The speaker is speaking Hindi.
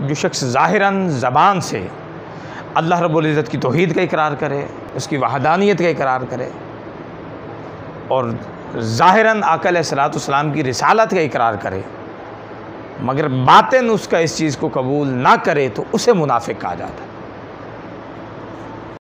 जो शख्स ज़ाहिरन ज़बान से अल्लाह रब्ज़त की तोहद का इकरार करे, उसकी वहदानियत का इकरार करे और ज़ाहिरन आकल सलाम की रिसालत का इकरार करे। मगर बातिन उसका इस चीज़ को कबूल ना करे तो उसे मुनाफिक कहा जाता है।